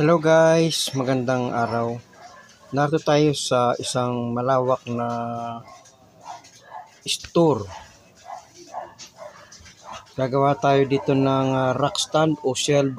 Hello guys, magandang araw. Narito tayo sa isang malawak na store. Gagawa tayo dito ng ah, rack stand o shelf.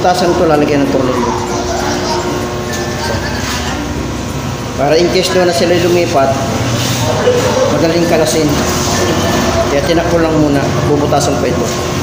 Bubutasan to lalagyan ng tornilyo. Para in case doon na sila lumipat, madaling kalasin. Kaya tinakbo lang muna, bubutasan pa ito.